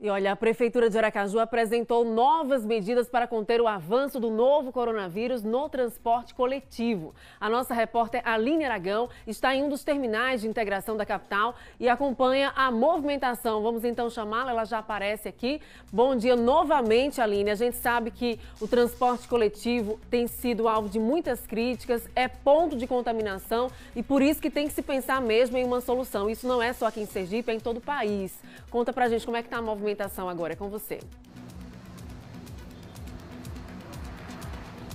E olha, a Prefeitura de Aracaju apresentou novas medidas para conter o avanço do novo coronavírus no transporte coletivo. A nossa repórter Aline Aragão está em um dos terminais de integração da capital e acompanha a movimentação. Vamos então chamá-la, ela já aparece aqui. Bom dia novamente, Aline. A gente sabe que o transporte coletivo tem sido alvo de muitas críticas, é ponto de contaminação e por isso que tem que se pensar mesmo em uma solução. Isso não é só aqui em Sergipe, é em todo o país. Conta pra gente como é que está a movimentação movimentação agora. É com você.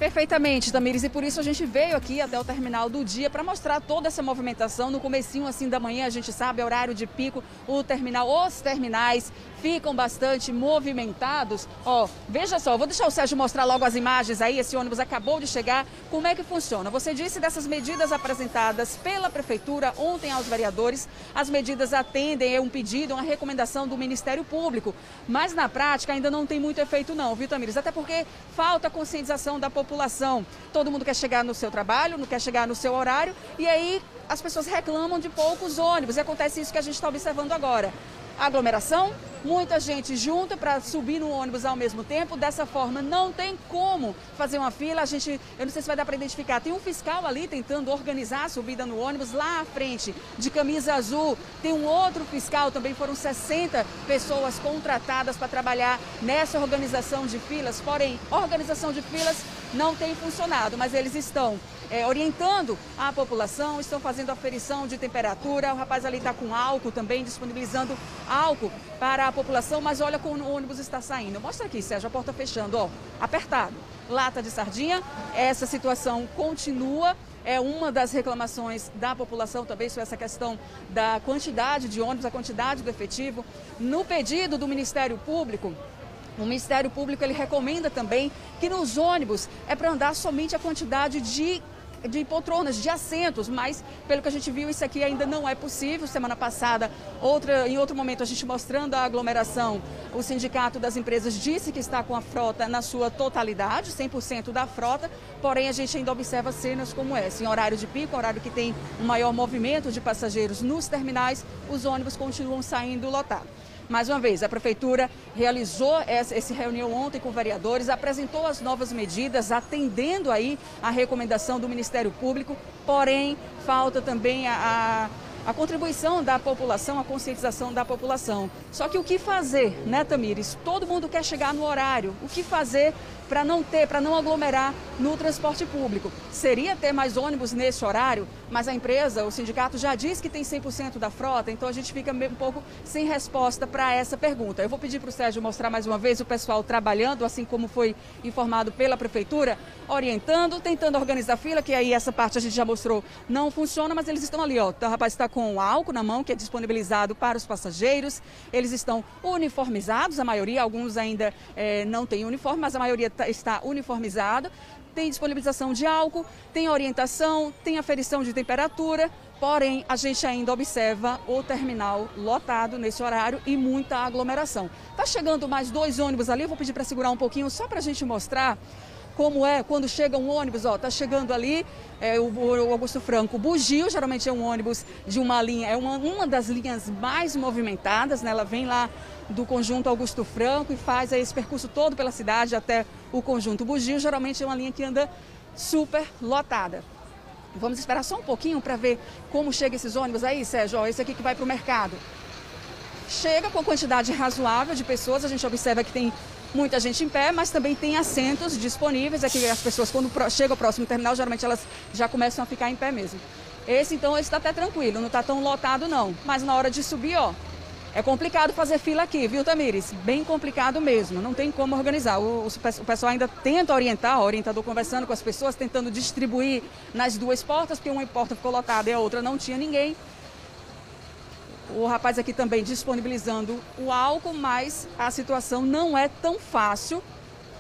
Perfeitamente, Tamires, e por isso a gente veio aqui até o terminal do dia para mostrar toda essa movimentação. No comecinho assim da manhã, a gente sabe, é horário de pico, o terminal, os terminais ficam bastante movimentados. Ó, veja só, vou deixar o Sérgio mostrar logo as imagens aí, esse ônibus acabou de chegar. Como é que funciona? Você disse dessas medidas apresentadas pela Prefeitura ontem aos vereadores, as medidas atendem, é um pedido, uma recomendação do Ministério Público, mas na prática ainda não tem muito efeito não, viu, Tamires? Até porque falta conscientização da população. Todo mundo quer chegar no seu trabalho, não quer chegar no seu horário, e aí as pessoas reclamam de poucos ônibus, e acontece isso que a gente está observando agora. Aglomeração, muita gente junta para subir no ônibus ao mesmo tempo. Dessa forma, não tem como fazer uma fila. A gente, eu não sei se vai dar para identificar, tem um fiscal ali tentando organizar a subida no ônibus lá à frente, de camisa azul. Tem um outro fiscal, também foram 60 pessoas contratadas para trabalhar nessa organização de filas. Porém, organização de filas não tem funcionado, mas eles estão é, orientando a população, estão fazendo aferição de temperatura. O rapaz ali está com álcool também, disponibilizando álcool para a população, mas olha como o ônibus está saindo. Mostra aqui, Sérgio, a porta fechando, ó, apertado. Lata de sardinha, essa situação continua é uma das reclamações da população também sobre essa questão da quantidade de ônibus, a quantidade do efetivo. No pedido do Ministério Público, o Ministério Público ele recomenda também que nos ônibus é para andar somente a quantidade de de poltronas, de assentos, mas pelo que a gente viu, isso aqui ainda não é possível. Semana passada, outra, em outro momento, a gente mostrando a aglomeração, o Sindicato das Empresas disse que está com a frota na sua totalidade, 100% da frota, porém a gente ainda observa cenas como essa. Em horário de pico, horário que tem um maior movimento de passageiros nos terminais, os ônibus continuam saindo lotados. Mais uma vez, a Prefeitura realizou essa, reunião ontem com vereadores, apresentou as novas medidas, atendendo aí a recomendação do Ministério Público, porém, falta também a, a, a contribuição da população, a conscientização da população. Só que o que fazer, né, Tamires? Todo mundo quer chegar no horário. O que fazer para não ter, para não aglomerar no transporte público. Seria ter mais ônibus nesse horário, mas a empresa, o sindicato já diz que tem 100% da frota, então a gente fica um pouco sem resposta para essa pergunta. Eu vou pedir para o Sérgio mostrar mais uma vez o pessoal trabalhando, assim como foi informado pela prefeitura, orientando, tentando organizar a fila, que aí essa parte a gente já mostrou não funciona, mas eles estão ali, ó. O rapaz está com álcool na mão, que é disponibilizado para os passageiros. Eles estão uniformizados, a maioria, alguns ainda é, não têm uniforme, mas a maioria tá, está uniformizada. Tem disponibilização de álcool, tem orientação, tem aferição de temperatura, porém a gente ainda observa o terminal lotado nesse horário e muita aglomeração. Está chegando mais dois ônibus ali, vou pedir para segurar um pouquinho só para a gente mostrar como é quando chega um ônibus, ó, tá chegando ali é, o, o, Augusto Franco. Bugio geralmente é um ônibus de uma linha, é uma, uma das linhas mais movimentadas, né? Ela vem lá do conjunto Augusto Franco e faz esse percurso todo pela cidade até o conjunto Bugio. Geralmente é uma linha que anda super lotada. Vamos esperar só um pouquinho para ver como chega esses ônibus aí, Sérgio. Ó, esse aqui que vai para o mercado. Chega com quantidade razoável de pessoas, a gente observa que tem muita gente em pé, mas também tem assentos disponíveis. Aqui as pessoas, quando chegam ao próximo terminal, geralmente elas já começam a ficar em pé mesmo. Esse, então, está até tranquilo, não está tão lotado, não. Mas na hora de subir, ó, é complicado fazer fila aqui, viu, Tamires? Bem complicado mesmo, não tem como organizar. O, o, pessoal ainda tenta orientar, o orientador conversando com as pessoas, tentando distribuir nas duas portas, porque uma porta ficou lotada e a outra não tinha ninguém. O rapaz aqui também disponibilizando o álcool, mas a situação não é tão fácil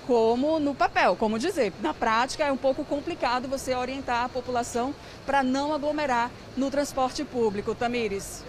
como no papel, como dizer. Na prática é um pouco complicado você orientar a população para não aglomerar no transporte público. Tamires.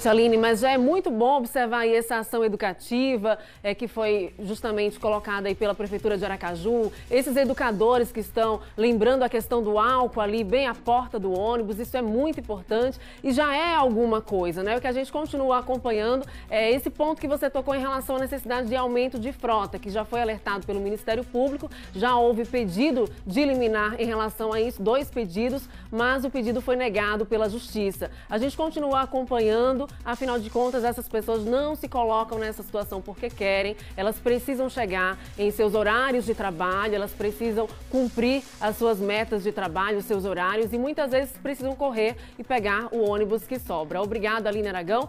Chaline, mas já é muito bom observar aí essa ação educativa é, que foi justamente colocada aí pela Prefeitura de Aracaju, esses educadores que estão lembrando a questão do álcool ali bem à porta do ônibus, isso é muito importante e já é alguma coisa, né? O que a gente continua acompanhando é esse ponto que você tocou em relação à necessidade de aumento de frota, que já foi alertado pelo Ministério Público, já houve pedido de eliminar em relação a isso, dois pedidos, mas o pedido foi negado pela Justiça. A gente continua acompanhando Afinal de contas, essas pessoas não se colocam nessa situação porque querem, elas precisam chegar em seus horários de trabalho, elas precisam cumprir as suas metas de trabalho, os seus horários e muitas vezes precisam correr e pegar o ônibus que sobra. Obrigada, Aline Aragão.